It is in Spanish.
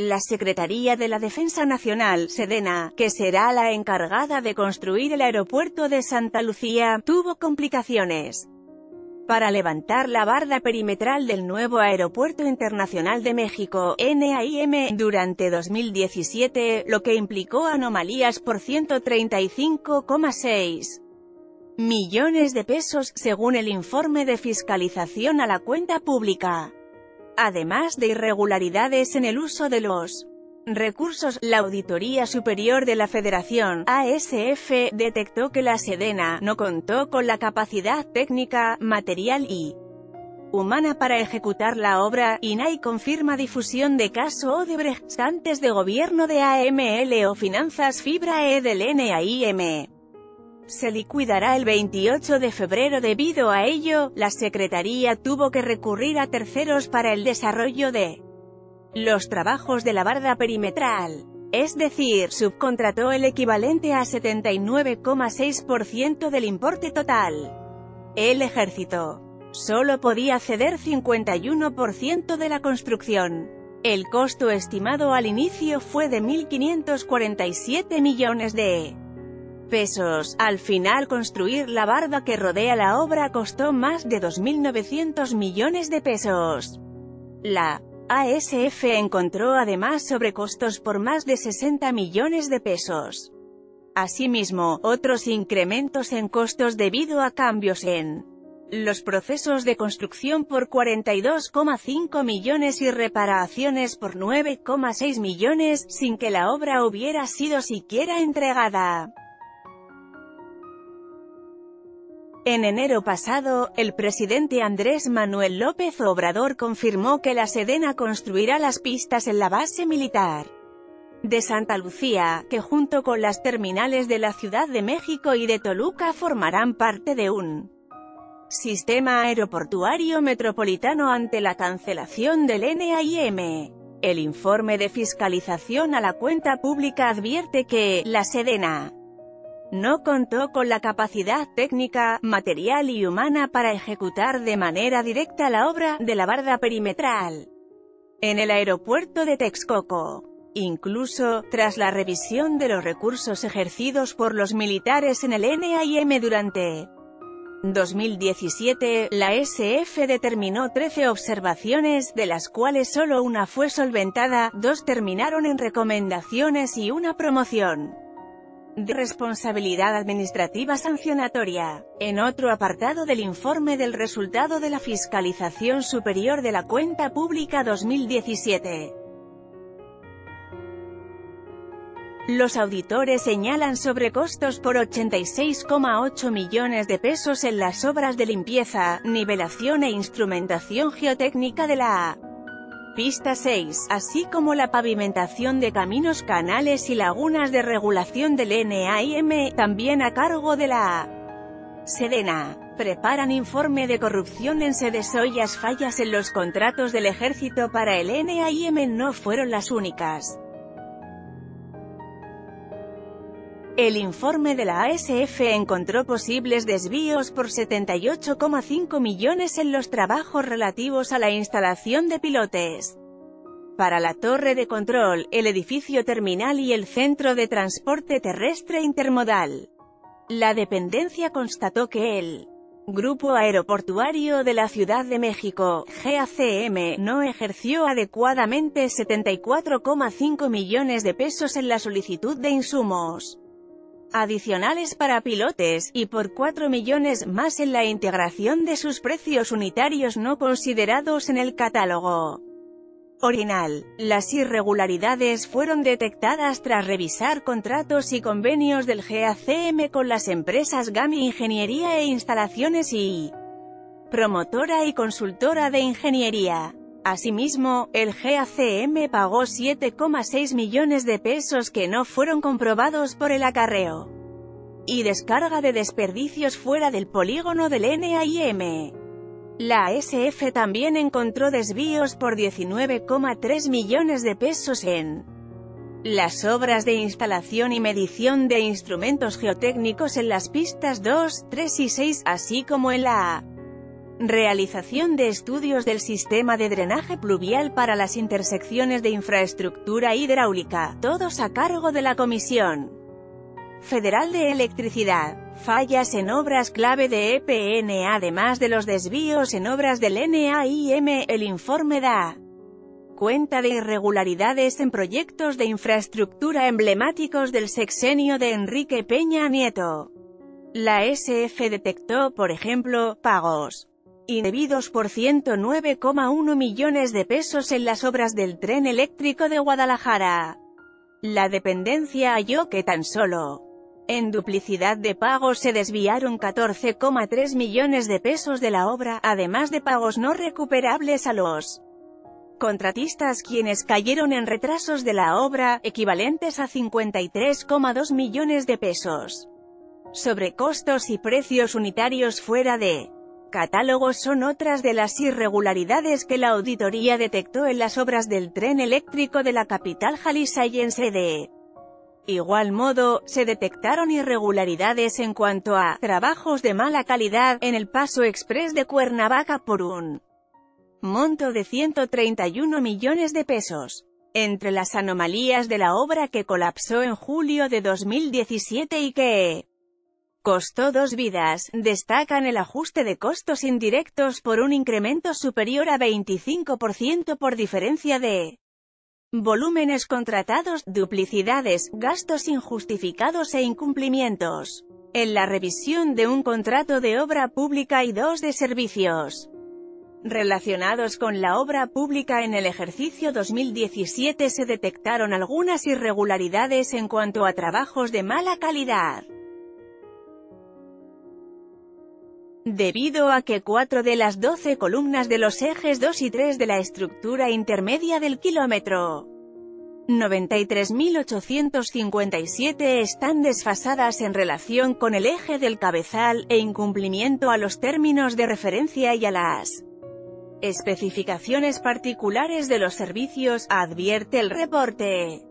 La Secretaría de la Defensa Nacional, Sedena, que será la encargada de construir el aeropuerto de Santa Lucía, tuvo complicaciones para levantar la barda perimetral del nuevo Aeropuerto Internacional de México, NAIM, durante 2017, lo que implicó anomalías por 135,6 millones de pesos, según el informe de fiscalización a la cuenta pública. Además de irregularidades en el uso de los recursos, la Auditoría Superior de la Federación, ASF, detectó que la Sedena no contó con la capacidad técnica, material y humana para ejecutar la obra, INAI confirma difusión de caso Odebrecht antes de gobierno de AML o Finanzas Fibra E del NAIM se liquidará el 28 de febrero debido a ello, la Secretaría tuvo que recurrir a terceros para el desarrollo de los trabajos de la barda perimetral. Es decir, subcontrató el equivalente a 79,6% del importe total. El ejército solo podía ceder 51% de la construcción. El costo estimado al inicio fue de 1.547 millones de pesos. Al final construir la barda que rodea la obra costó más de 2.900 millones de pesos. La ASF encontró además sobrecostos por más de 60 millones de pesos. Asimismo, otros incrementos en costos debido a cambios en los procesos de construcción por 42,5 millones y reparaciones por 9,6 millones, sin que la obra hubiera sido siquiera entregada. En enero pasado, el presidente Andrés Manuel López Obrador confirmó que la Sedena construirá las pistas en la base militar de Santa Lucía, que junto con las terminales de la Ciudad de México y de Toluca formarán parte de un sistema aeroportuario metropolitano ante la cancelación del NAIM. El informe de fiscalización a la cuenta pública advierte que, la Sedena, no contó con la capacidad técnica, material y humana para ejecutar de manera directa la obra de la barda perimetral en el aeropuerto de Texcoco. Incluso, tras la revisión de los recursos ejercidos por los militares en el NAIM durante 2017, la SF determinó 13 observaciones, de las cuales solo una fue solventada, dos terminaron en recomendaciones y una promoción de responsabilidad administrativa sancionatoria. En otro apartado del informe del resultado de la Fiscalización Superior de la Cuenta Pública 2017. Los auditores señalan sobrecostos por 86,8 millones de pesos en las obras de limpieza, nivelación e instrumentación geotécnica de la Pista 6, así como la pavimentación de caminos, canales y lagunas de regulación del NAIM, también a cargo de la Sedena. Preparan informe de corrupción en sedes ollas fallas en los contratos del ejército para el NAIM no fueron las únicas. El informe de la ASF encontró posibles desvíos por 78,5 millones en los trabajos relativos a la instalación de pilotes. Para la torre de control, el edificio terminal y el centro de transporte terrestre intermodal. La dependencia constató que el Grupo Aeroportuario de la Ciudad de México, GACM, no ejerció adecuadamente 74,5 millones de pesos en la solicitud de insumos adicionales para pilotes, y por 4 millones más en la integración de sus precios unitarios no considerados en el catálogo original. Las irregularidades fueron detectadas tras revisar contratos y convenios del GACM con las empresas GAMI Ingeniería e Instalaciones y Promotora y Consultora de Ingeniería. Asimismo, el GACM pagó 7,6 millones de pesos que no fueron comprobados por el acarreo y descarga de desperdicios fuera del polígono del NAIM. La SF también encontró desvíos por 19,3 millones de pesos en las obras de instalación y medición de instrumentos geotécnicos en las pistas 2, 3 y 6, así como en la Realización de estudios del sistema de drenaje pluvial para las intersecciones de infraestructura hidráulica, todos a cargo de la Comisión Federal de Electricidad. Fallas en obras clave de EPN además de los desvíos en obras del NAIM, el informe da cuenta de irregularidades en proyectos de infraestructura emblemáticos del sexenio de Enrique Peña Nieto. La SF detectó, por ejemplo, pagos indebidos por 109,1 millones de pesos en las obras del tren eléctrico de Guadalajara. La dependencia halló que tan solo en duplicidad de pagos se desviaron 14,3 millones de pesos de la obra, además de pagos no recuperables a los contratistas quienes cayeron en retrasos de la obra, equivalentes a 53,2 millones de pesos. Sobre costos y precios unitarios fuera de catálogos son otras de las irregularidades que la auditoría detectó en las obras del tren eléctrico de la capital jalisciense de igual modo, se detectaron irregularidades en cuanto a trabajos de mala calidad en el paso express de Cuernavaca por un monto de 131 millones de pesos. Entre las anomalías de la obra que colapsó en julio de 2017 y que costó dos vidas, destacan el ajuste de costos indirectos por un incremento superior a 25% por diferencia de volúmenes contratados, duplicidades, gastos injustificados e incumplimientos. En la revisión de un contrato de obra pública y dos de servicios relacionados con la obra pública en el ejercicio 2017 se detectaron algunas irregularidades en cuanto a trabajos de mala calidad. Debido a que cuatro de las doce columnas de los ejes 2 y 3 de la estructura intermedia del kilómetro 93.857 están desfasadas en relación con el eje del cabezal, e incumplimiento a los términos de referencia y a las especificaciones particulares de los servicios, advierte el reporte.